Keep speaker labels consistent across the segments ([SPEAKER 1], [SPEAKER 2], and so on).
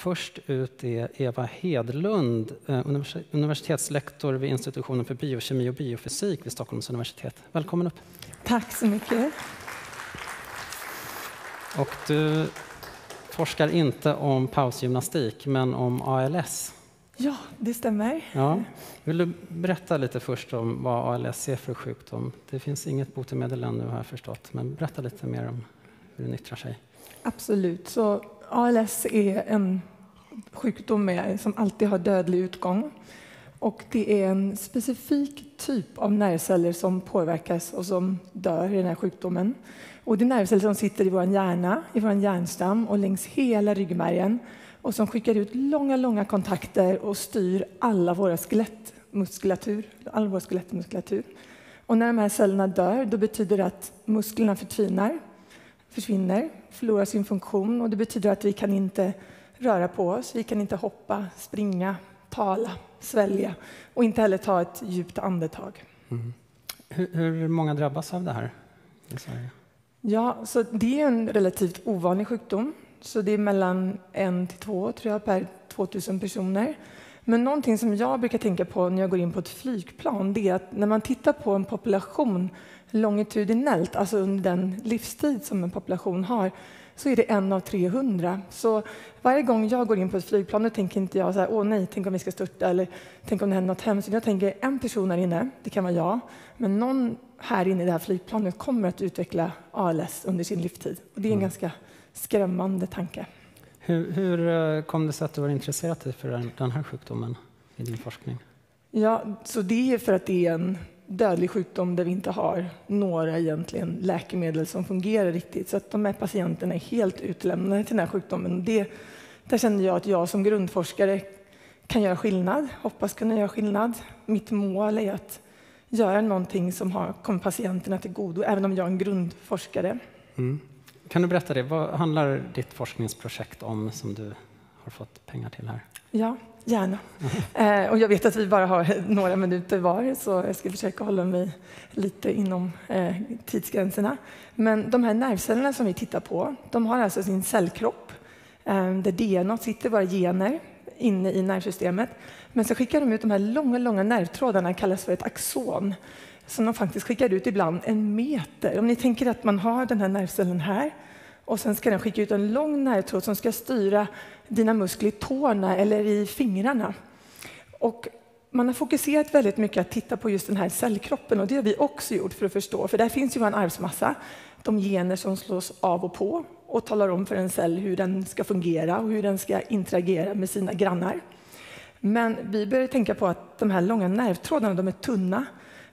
[SPEAKER 1] först ut är Eva Hedlund, eh, universitetslektor vid institutionen för biokemi och biofysik vid Stockholms universitet. Välkommen upp.
[SPEAKER 2] Tack så mycket.
[SPEAKER 1] Och du forskar inte om pausgymnastik, men om ALS.
[SPEAKER 2] Ja, det stämmer.
[SPEAKER 1] Ja. Vill du berätta lite först om vad ALS är för sjukdom? Det finns inget botemedel ännu har jag förstått, men berätta lite mer om hur den yttrar sig.
[SPEAKER 2] Absolut. Så ALS är en sjukdom med, som alltid har dödlig utgång. Och det är en specifik typ av nervceller som påverkas och som dör i den här sjukdomen. Och det är nervceller som sitter i vår hjärna, i vår hjärnstam och längs hela ryggmärgen och som skickar ut långa, långa kontakter och styr alla våra skelettmuskulatur, all vår skelettmuskulatur. Och när de här cellerna dör, då betyder det att musklerna förtvinar, försvinner, förlorar sin funktion och det betyder att vi kan inte röra på oss, vi kan inte hoppa, springa, tala, svälja och inte heller ta ett djupt andetag. Mm.
[SPEAKER 1] Hur, hur, många drabbas av det här i Sverige?
[SPEAKER 2] Ja, så det är en relativt ovanlig sjukdom. Så det är mellan en till två tror jag, per 2000 personer. Men någonting som jag brukar tänka på när jag går in på ett flygplan, det är att när man tittar på en population longitudinellt, alltså under den livstid som en population har, så är det en av 300. Så varje gång jag går in på ett flygplan, då tänker inte jag så här, åh nej, tänk om vi ska störta eller tänk om det händer något hemskt. Jag tänker en person här inne, det kan vara jag, men någon här inne i det här flygplanet kommer att utveckla ALS under sin livstid. Och det är en mm. ganska skrämmande tanke.
[SPEAKER 1] Hur, hur, eh, kom det sig att du var intresserad för den här sjukdomen i din forskning?
[SPEAKER 2] Ja, så det är för att det är en dödlig sjukdom där vi inte har några egentligen läkemedel som fungerar riktigt. Så att de här patienterna är helt utlämnade till den här sjukdomen. Det, där kände jag att jag som grundforskare kan göra skillnad, hoppas kunna göra skillnad. Mitt mål är att göra någonting som har, kommer patienterna till godo, även om jag är en grundforskare. Mm.
[SPEAKER 1] Kan du berätta det? Vad handlar ditt forskningsprojekt om som du har fått pengar till här?
[SPEAKER 2] Ja, gärna. Eh, och jag vet att vi bara har några minuter var, så jag ska försöka hålla mig lite inom eh, tidsgränserna. Men de här nervcellerna som vi tittar på, de har alltså sin cellkropp eh, där DNA sitter, våra gener, inne i nervsystemet. Men så skickar de ut de här långa, långa nervtrådarna, kallas för ett axon, som de faktiskt skickar ut ibland en meter. Om ni tänker att man har den här nervcellen här och sen ska den skicka ut en lång nervtråd som ska styra dina muskler i tårna eller i fingrarna. Och man har fokuserat väldigt mycket att titta på just den här cellkroppen och det har vi också gjort för att förstå, för där finns ju en arvsmassa, de gener som slås av och på och talar om för en cell hur den ska fungera och hur den ska interagera med sina grannar. Men vi börjar tänka på att de här långa nervtrådarna, de är tunna,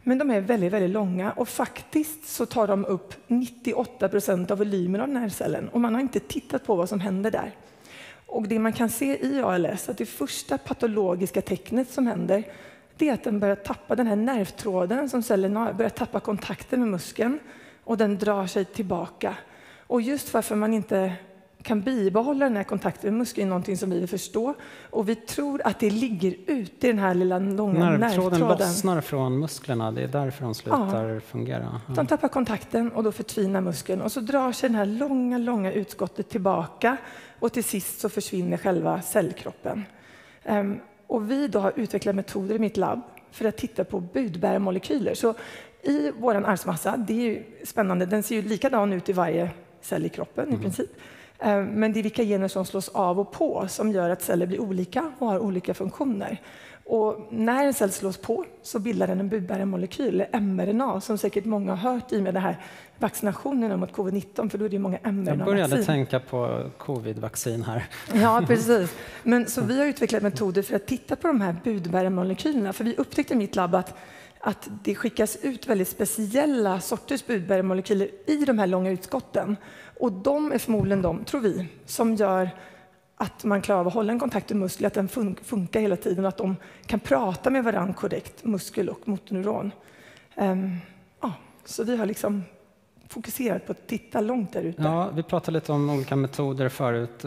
[SPEAKER 2] men de är väldigt, väldigt långa och faktiskt så tar de upp 98 procent av volymen av nervcellen och man har inte tittat på vad som händer där. Och det man kan se i ALS, att det första patologiska tecknet som händer, det är att den börjar tappa den här nervtråden som cellen har, börjar tappa kontakten med muskeln och den drar sig tillbaka. Och just varför man inte kan bibehålla den här kontakten med muskeln är någonting som vi vill förstå. Och vi tror att det ligger ute i den här lilla långa nervtråden. Nervtråden
[SPEAKER 1] lossnar från musklerna, det är därför de slutar ja. fungera.
[SPEAKER 2] Ja. De tappar kontakten och då förtvinar muskeln och så drar sig det här långa, långa utskottet tillbaka och till sist så försvinner själva cellkroppen. Um, och vi då har utvecklat metoder i mitt labb för att titta på budbärarmolekyler. Så i vår arvsmassa, det är ju spännande, den ser ju likadan ut i varje cell i kroppen mm. i princip. Eh, men det är vilka gener som slås av och på som gör att celler blir olika och har olika funktioner. Och när en cell slås på så bildar den en budbärarmolekyl, mRNA, som säkert många har hört i med det här vaccinationerna mot covid-19, för då är det många mRNA-vaccin.
[SPEAKER 1] Jag började tänka på covid-vaccin här.
[SPEAKER 2] Ja, precis. Men så vi har utvecklat metoder för att titta på de här budbärarmolekylerna, för vi upptäckte i mitt labb att att det skickas ut väldigt speciella sorters budbärarmolekyler i de här långa utskotten. Och de är förmodligen de, tror vi, som gör att man klarar av att hålla en kontakt med muskler, att den fun funkar hela tiden och att de kan prata med varandra korrekt, muskel och motorneuron. Um, ja, så vi har liksom fokuserat på att titta långt där ute.
[SPEAKER 1] Ja, vi pratade lite om olika metoder förut.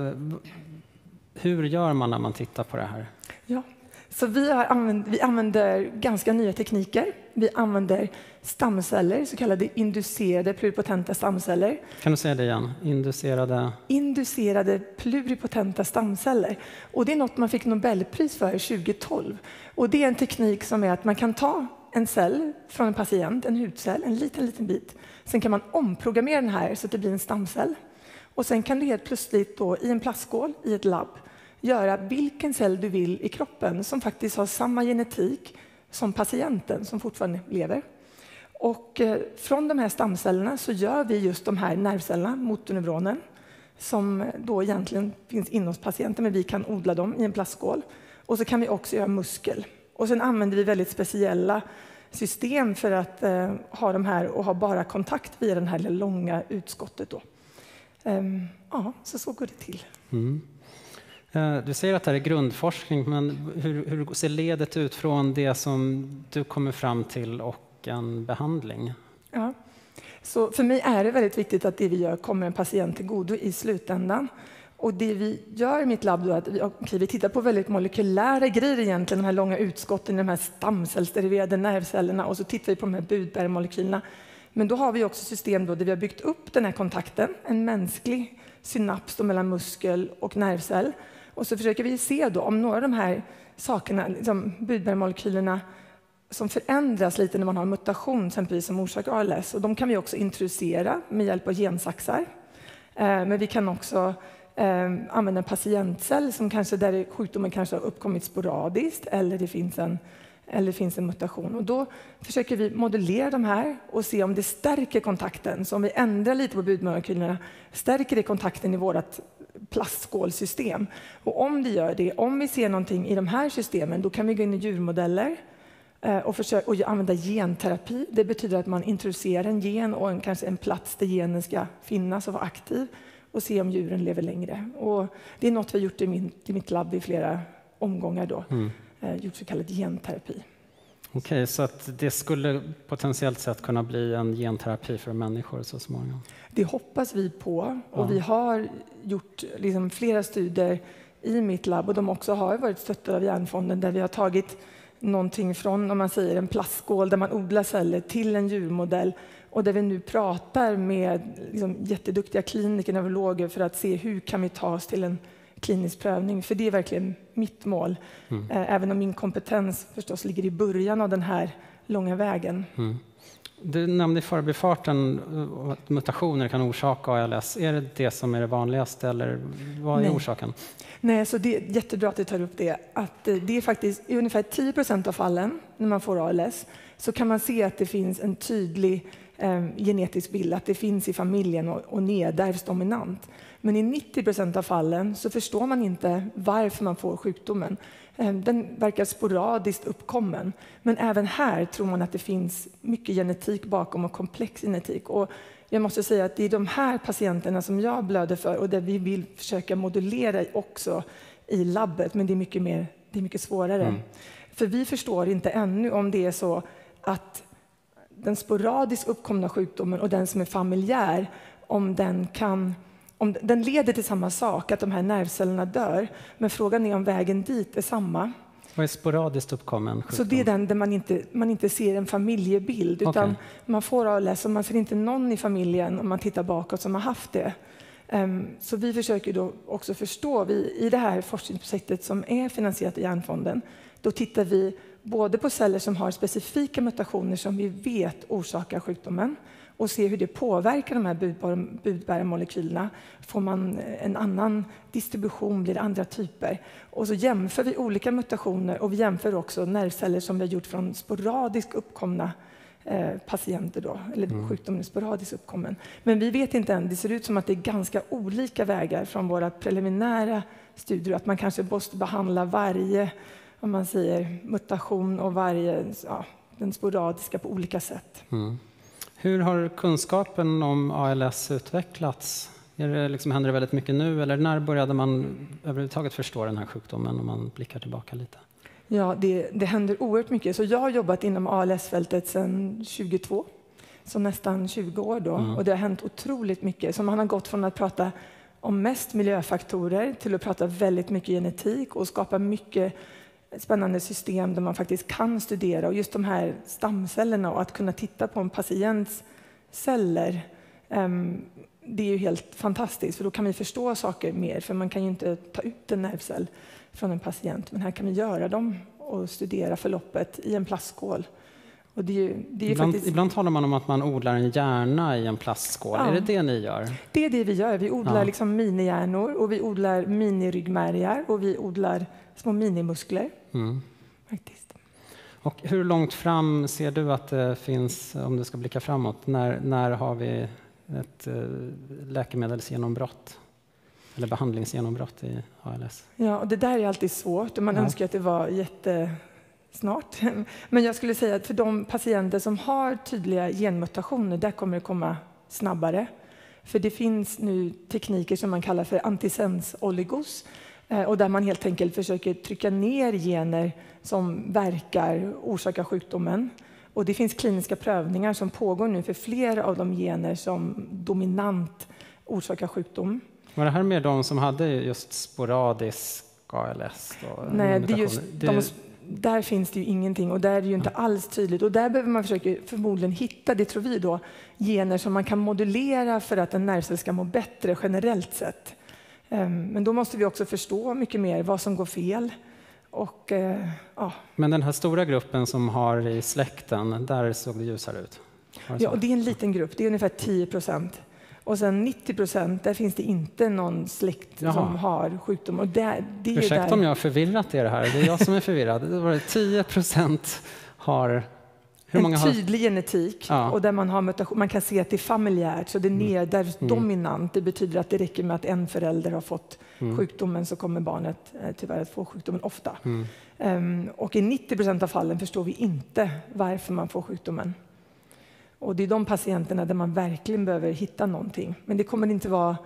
[SPEAKER 1] Hur gör man när man tittar på det här?
[SPEAKER 2] Ja, så vi, använt, vi använder ganska nya tekniker Vi använder stamceller, så kallade inducerade pluripotenta stamceller.
[SPEAKER 1] Kan du säga det igen? Inducerade?
[SPEAKER 2] Inducerade pluripotenta stamceller. Och det är något man fick Nobelpris för 2012. Och det är en teknik som är att man kan ta en cell från en patient, en hudcell, en liten, liten bit. Sen kan man omprogrammera den här så att det blir en stamcell. Och sen kan du helt plötsligt då, i en plastskål i ett labb göra vilken cell du vill i kroppen som faktiskt har samma genetik som patienten som fortfarande lever. Och eh, från de här stamcellerna så gör vi just de här nervcellerna, motorneuronen, som eh, då egentligen finns inom hos patienten, men vi kan odla dem i en plastskål. Och så kan vi också göra muskel. Och sen använder vi väldigt speciella system för att eh, ha de här och ha bara kontakt via det här långa utskottet. Då. Ehm, ja, så så går det till. Mm.
[SPEAKER 1] Eh, du säger att det här är grundforskning, men hur, hur, ser ledet ut från det som du kommer fram till och en behandling?
[SPEAKER 2] Ja. Så för mig är det väldigt viktigt att det vi gör kommer en patient till godo i slutändan. Och det vi gör i mitt labb är att vi, okay, vi tittar på väldigt molekylära grejer egentligen, de här långa utskotten, i de här stamcellsderiverade nervcellerna och så tittar vi på de här budbärarmolekylerna. Men då har vi också system då där vi har byggt upp den här kontakten, en mänsklig synaps mellan muskel och nervcell. Och så försöker vi se då om några av de här sakerna, liksom budbärarmolekylerna, som förändras lite när man har en mutation exempelvis som orsakar ALS. Och de kan vi också introducera med hjälp av gensaxar. Eh, men vi kan också eh, använda en patientcell som kanske där sjukdomen kanske har uppkommit sporadiskt eller det finns en eller det finns en mutation. Och då försöker vi modellera de här och se om det stärker kontakten. Så om vi ändrar lite på budmolekylerna, stärker det kontakten i vårt plastskålsystem? Och om det gör det, om vi ser någonting i de här systemen, då kan vi gå in i djurmodeller eh, och, försöka, och använda genterapi. Det betyder att man introducerar en gen och en, kanske en plats där genen ska finnas och vara aktiv och se om djuren lever längre. Och det är något vi har gjort i, min, i mitt labb i flera omgångar. Då. Mm. Eh, gjort så kallad genterapi.
[SPEAKER 1] Okej, okay, så att det skulle potentiellt sett kunna bli en genterapi för människor så småningom?
[SPEAKER 2] Det hoppas vi på och ja. vi har gjort liksom flera studier i mitt labb och de också har varit stöttade av Hjärnfonden där vi har tagit någonting från om man säger en plastskål där man odlar celler till en djurmodell och där vi nu pratar med liksom, jätteduktiga kliniker, neurologer för att se hur kan vi ta oss till en klinisk prövning, för det är verkligen mitt mål. Mm. Eh, även om min kompetens förstås ligger i början av den här långa vägen. Mm.
[SPEAKER 1] Du nämnde i förbifarten eh, att mutationer kan orsaka ALS. Är det det som är det vanligaste eller vad är Nej. orsaken?
[SPEAKER 2] Nej, så det är jättebra att du tar upp det. Att eh, det är faktiskt i ungefär 10 procent av fallen när man får ALS så kan man se att det finns en tydlig eh, genetisk bild, att det finns i familjen och, och nedärvs dominant. Men i 90 procent av fallen så förstår man inte varför man får sjukdomen. Eh, den verkar sporadiskt uppkommen. Men även här tror man att det finns mycket genetik bakom och komplex genetik. Och jag måste säga att det är de här patienterna som jag blöder för och där vi vill försöka modulera också i labbet, men det är mycket, mer, det är mycket svårare. Mm. För vi förstår inte ännu om det är så att den sporadiskt uppkomna sjukdomen och den som är familjär, om den kan om den leder till samma sak, att de här nervcellerna dör. Men frågan är om vägen dit är samma.
[SPEAKER 1] Vad är sporadiskt uppkommen
[SPEAKER 2] sjukdom? Så det är den där man inte, man inte ser en familjebild, utan okay. man får ALS och man ser inte någon i familjen om man tittar bakåt som har haft det. Um, så vi försöker då också förstå, vi, i det här forskningsprojektet som är finansierat i Hjärnfonden, då tittar vi både på celler som har specifika mutationer som vi vet orsakar sjukdomen och se hur det påverkar de här budbärarmolekylerna. Får man en annan distribution, blir det andra typer? Och så jämför vi olika mutationer och vi jämför också nervceller som vi har gjort från sporadiskt uppkomna eh, patienter, då, eller mm. sjukdomen är sporadiskt uppkommen. Men vi vet inte än, det ser ut som att det är ganska olika vägar från våra preliminära studier, att man kanske måste behandla varje om man säger, mutation och varje, ja, den sporadiska på olika sätt. Mm.
[SPEAKER 1] Hur har kunskapen om ALS utvecklats? Är det liksom, händer det väldigt mycket nu eller när började man överhuvudtaget förstå den här sjukdomen om man blickar tillbaka lite?
[SPEAKER 2] Ja, det, det händer oerhört mycket. Så jag har jobbat inom ALS-fältet sedan 22, så nästan 20 år då. Mm. Och det har hänt otroligt mycket. Så man har gått från att prata om mest miljöfaktorer till att prata väldigt mycket genetik och skapa mycket spännande system där man faktiskt kan studera och just de här stamcellerna och att kunna titta på en patients celler ehm, det är ju helt fantastiskt för då kan vi förstå saker mer för man kan ju inte ta ut en nervcell från en patient men här kan vi göra dem och studera förloppet i en plastskål. Det ju, det
[SPEAKER 1] ibland,
[SPEAKER 2] faktiskt,
[SPEAKER 1] ibland talar man om att man odlar en hjärna i en plastskål.
[SPEAKER 2] Ja.
[SPEAKER 1] Är det det ni gör?
[SPEAKER 2] det är det vi gör. Vi odlar
[SPEAKER 1] Ja.
[SPEAKER 2] liksom minihjärnor och vi odlar miniryggmärgar och vi odlar små minimuskler.
[SPEAKER 1] Mm.
[SPEAKER 2] Faktiskt.
[SPEAKER 1] Och hur långt fram ser du att det finns, om du ska blicka framåt, när, när har vi ett eh, läkemedelsgenombrott? Eller behandlingsgenombrott i ALS?
[SPEAKER 2] Ja, och det där är alltid svårt och man
[SPEAKER 1] Ja.
[SPEAKER 2] önskar att det var jättesnart. Men jag skulle säga att för de patienter som har tydliga genmutationer, där kommer det komma snabbare. För det finns nu tekniker som man kallar för antisens-oligos eh, och där man helt enkelt försöker trycka ner gener som verkar orsaka sjukdomen. Och det finns kliniska prövningar som pågår nu för flera av de gener som dominant orsakar sjukdom.
[SPEAKER 1] Var det här mer de som hade just sporadisk ALS? Då,
[SPEAKER 2] Nej, det är just, de, där finns det ju ingenting och där är det ju inte alls tydligt. Och där behöver man försöka förmodligen hitta, det tror vi då, gener som man kan modulera för att en nervcell ska må bättre generellt sett. Ehm, Men då måste vi också förstå mycket mer vad som går fel. Och, eh, ja.
[SPEAKER 1] Men den här stora gruppen som har i släkten, där såg det ljusare ut? Det
[SPEAKER 2] Ja, och det är en liten grupp, det är ungefär 10 procent. Och sen 90 procent, där finns det inte någon släkt
[SPEAKER 1] Jaha.
[SPEAKER 2] som har sjukdom. Och där, det
[SPEAKER 1] Ursäkta
[SPEAKER 2] där,
[SPEAKER 1] om jag har förvirrat er här, det är jag som är förvirrad. Det var det 10 procent har...
[SPEAKER 2] En
[SPEAKER 1] har...
[SPEAKER 2] tydlig genetik
[SPEAKER 1] Ja.
[SPEAKER 2] och där man, har mutation, man kan se att det är familjärt, så det är ner, där dominant. Det betyder att det räcker med att en förälder har fått sjukdomen så kommer barnet eh, tyvärr att få sjukdomen ofta.
[SPEAKER 1] Mm.
[SPEAKER 2] Ehm, och i 90 procent av fallen förstår vi inte varför man får sjukdomen. Och det är de patienterna där man verkligen behöver hitta någonting. Men det kommer inte vara,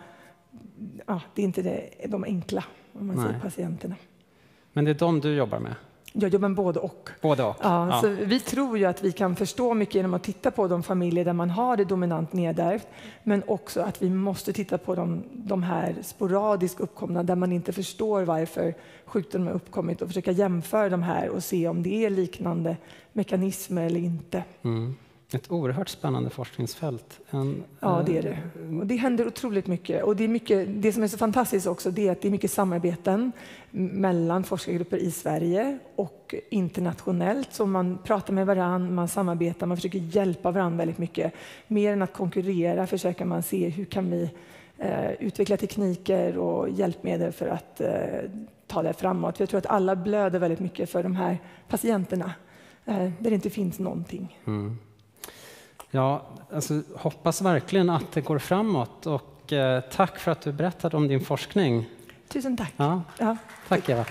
[SPEAKER 2] ja, det är inte det, de enkla om man
[SPEAKER 1] Nej.
[SPEAKER 2] säger patienterna.
[SPEAKER 1] Men det är de du jobbar med?
[SPEAKER 2] Jag jobbar med både och.
[SPEAKER 1] Både och?
[SPEAKER 2] Ja,
[SPEAKER 1] Ja.
[SPEAKER 2] Så vi tror ju att vi kan förstå mycket genom att titta på de familjer där man har det dominant nedärvt, men också att vi måste titta på de, de här sporadiskt uppkomna där man inte förstår varför sjukdomen har uppkommit och försöka jämföra de här och se om det är liknande mekanismer eller inte.
[SPEAKER 1] Mm. Ett oerhört spännande forskningsfält. En,
[SPEAKER 2] Ja,
[SPEAKER 1] eh,
[SPEAKER 2] det är det. Och det händer otroligt mycket. Och det, är mycket. det som är så fantastiskt också det är att det är mycket samarbeten mellan forskargrupper i Sverige och internationellt. Så man pratar med varandra, man samarbetar, man försöker hjälpa varandra väldigt mycket. Mer än att konkurrera försöker man se hur kan vi eh, utveckla tekniker och hjälpmedel för att eh, ta det framåt. För jag tror att alla blöder väldigt mycket för de här patienterna eh, där det inte finns någonting.
[SPEAKER 1] Mm. Ja, alltså, hoppas verkligen att det går framåt och eh, tack för att du berättade om din forskning.
[SPEAKER 2] Tusen tack.
[SPEAKER 1] Ja,
[SPEAKER 2] Ja.
[SPEAKER 1] tack Eva.